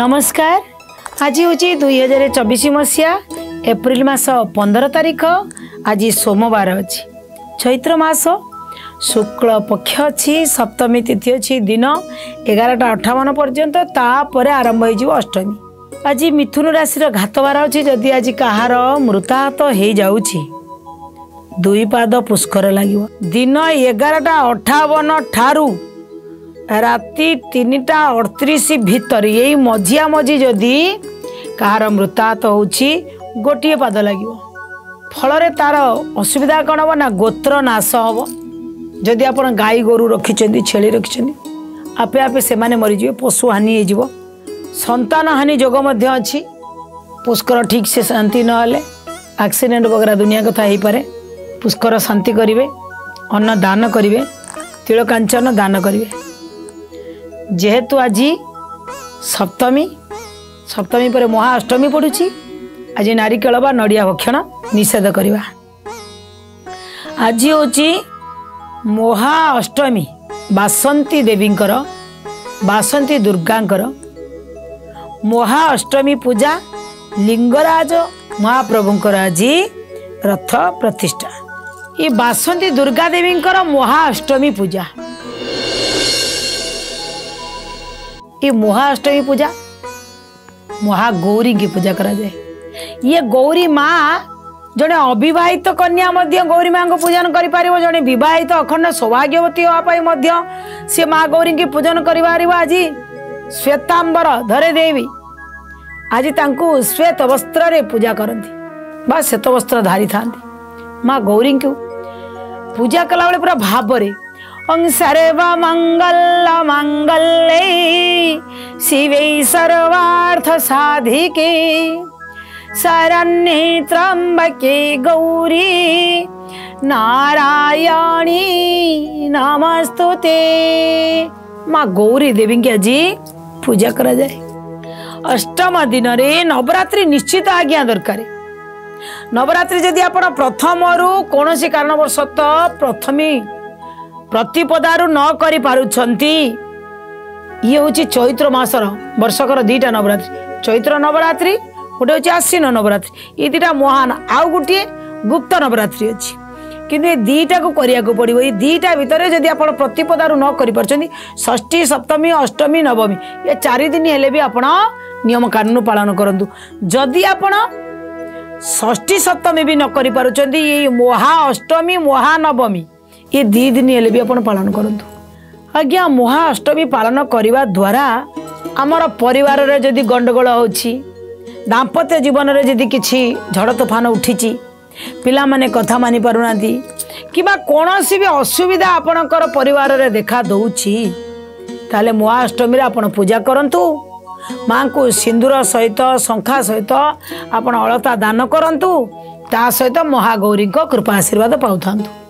ନମସ୍କାର ଆଜି ହେଉଛି ଦୁଇ ହଜାର ଚବିଶ ମସିହା ଏପ୍ରିଲ ମାସ ପନ୍ଦର ତାରିଖ ଆଜି ସୋମବାର ଅଛି ଚୈତ୍ର ମାସ ଶୁକ୍ଳ ପକ୍ଷ ଅଛି ସପ୍ତମୀ ତିଥି ଅଛି ଦିନ ଏଗାରଟା ଅଠାବନ ପର୍ଯ୍ୟନ୍ତ ତାପରେ ଆରମ୍ଭ ହେଇଯିବ ଅଷ୍ଟମୀ। ଆଜି ମିଥୁନ ରାଶିର ଘାତବାର ଅଛି ଯଦି ଆଜି କାହାର ମୃତାହତ ହେଇଯାଉଛି ଦୁଇ ପାଦ ପୁଷ୍କର ଲାଗିବ ଦିନ ଏଗାରଟା ଅଠାବନ ଠାରୁ ରାତି ତିନିଟା ଅଠତିରିଶ ଭିତରେ ଏଇ ମଝିଆ ମଝି ଯଦି କାହାର ମୃତାହତ ହେଉଛି ଗୋଟିଏ ପାଦ ଲାଗିବ ଫଳରେ ତାର ଅସୁବିଧା କ'ଣ ହେବ ନା ଗୋତ୍ର ନାଶ ହେବ ଯଦି ଆପଣ ଗାଈ ଗୋରୁ ରଖିଛନ୍ତି ଛେଳି ରଖିଛନ୍ତି ଆପେ ଆପେ ସେମାନେ ମରିଯିବେ ପଶୁ ହାନି ହେଇଯିବ। ସନ୍ତାନ ହାନି ଯୋଗ ମଧ୍ୟ ଅଛି। ପୁଷ୍କର ଠିକ୍ ସେ ଶାନ୍ତି ନହେଲେ ଆକ୍ସିଡେଣ୍ଟ ବଗେରା ଦୁନିଆ କଥା ହେଇପାରେ। ପୁଷ୍କର ଶାନ୍ତି କରିବେ ଅନ୍ନ ଦାନ କରିବେ ତିଳ କାଞ୍ଚନ ଦାନ କରିବେ। ଯେହେତୁ ଆଜି ସପ୍ତମୀ ସପ୍ତମୀ ପରେ ମହା ଅଷ୍ଟମୀ ପଡ଼ୁଛି ଆଜି ନାରିକେଳ ବା ନଡ଼ିଆ ଭକ୍ଷଣ ନିଷେଧ କରିବା। ଆଜି ହେଉଛି ମହା ଅଷ୍ଟମୀ ବାସନ୍ତୀ ଦେବୀଙ୍କର ବାସନ୍ତୀ ଦୁର୍ଗାଙ୍କର ମହା ଅଷ୍ଟମୀ ପୂଜା ଲିଙ୍ଗରାଜ ମହାପ୍ରଭୁଙ୍କର ଆଜି ରଥ ପ୍ରତିଷ୍ଠା। ये बासंती दुर्गा देवी महाअष्टमी पूजा। ये महाअष्टमी पूजा महागौरी की पूजा करा जाए ये गौरी माँ जड़े अविवाहित कन्या गौरी माँ को पूजन कर जड़े बहुत अखंड सौभाग्यवती हाँपी सी माँ गौरी की पूजन कर आज श्वेतांबर धरे देवी। आज तुम श्वेत वस्त्र पूजा करती श्वेत वस्त्र धारी था ମା ଗୌରୀଙ୍କୁ ପୂଜା କଲାବେଳେ ପୁରା ଭାବରେ ଓଂ ସର୍ବ ମଙ୍ଗଲ ମଙ୍ଗଲେ ଶିବେ ସର୍ବାର୍ଥ ସାଧିକେ ଶରଣ୍ୟେ ତ୍ରମ୍ବକେ ଗୌରୀ ନାରାୟଣୀ ନମସ୍ତୁତେ ମା ଗୌରୀ ଦେବୀଙ୍କୁ ଆଜି ପୂଜା କରାଯାଏ ଅଷ୍ଟମ ଦିନରେ ନବରାତ୍ରି ନିଶ୍ଚିତ ଆଜ୍ଞା ଦରକାର ନବରାତ୍ରି ଯଦି ଆପଣ ପ୍ରଥମରୁ କୌଣସି କାରଣବଶତଃ ପ୍ରଥମେ ପ୍ରତିପଦାରୁ ନ କରିପାରୁଛନ୍ତି ଇଏ ହେଉଛି ଚୈତ୍ର ମାସର ବର୍ଷକର ଦୁଇଟା ନବରାତ୍ରି। ଚୈତ୍ର ନବରାତ୍ରି ଗୋଟେ ହେଉଛି ଆଶ୍ୱିନ ନବରାତ୍ରି। ଏ ଦୁଇଟା ମହାନ ଆଉ ଗୋଟିଏ ଗୁପ୍ତ ନବରାତ୍ରି ଅଛି। କିନ୍ତୁ ଏ ଦୁଇଟାକୁ କରିବାକୁ ପଡ଼ିବ। ଏଇ ଦୁଇଟା ଭିତରେ ଯଦି ଆପଣ ପ୍ରତିପଦାରୁ ନ କରିପାରୁଛନ୍ତି ଷଷ୍ଠୀ ସପ୍ତମୀ ଅଷ୍ଟମୀ ନବମୀ ଏ ଚାରି ଦିନ ହେଲେ ବି ଆପଣ ନିୟମ କାନୁନ ପାଳନ କରନ୍ତୁ। ଯଦି ଆପଣ ଷଷ୍ଠୀ ସପ୍ତମୀ ବି ନ କରିପାରୁଛନ୍ତି ଏଇ ମହା ଅଷ୍ଟମୀ ମହାନବମୀ। ଏ ଦୁଇ ଦିନ ହେଲେ ବି ଆପଣ ପାଳନ କରନ୍ତୁ। ଆଜ୍ଞା ମହା ଅଷ୍ଟମୀ ପାଳନ କରିବା ଦ୍ୱାରା ଆମର ପରିବାରରେ ଯଦି ଗଣ୍ଡଗୋଳ ହେଉଛି ଦାମ୍ପତ୍ୟ ଜୀବନରେ ଯଦି କିଛି ଝଡ଼ ତୋଫାନ ଉଠିଛି ପିଲାମାନେ କଥା ମାନି ପାରୁନାହାନ୍ତି କିମ୍ବା କୌଣସି ବି ଅସୁବିଧା ଆପଣଙ୍କର ପରିବାରରେ ଦେଖା ଦେଉଛି ତାହେଲେ ମହାଅଷ୍ଟମୀରେ ଆପଣ ପୂଜା କରନ୍ତୁ। ମାଙ୍କୁ ସିନ୍ଦୁର ସହିତ ଶଙ୍ଖା ସହିତ ଆପଣ ଅଳତା ଦାନ କରନ୍ତୁ ତା ସହିତ ମହାଗୌରୀଙ୍କ କୃପା ଆଶୀର୍ବାଦ ପାଉଥାନ୍ତୁ।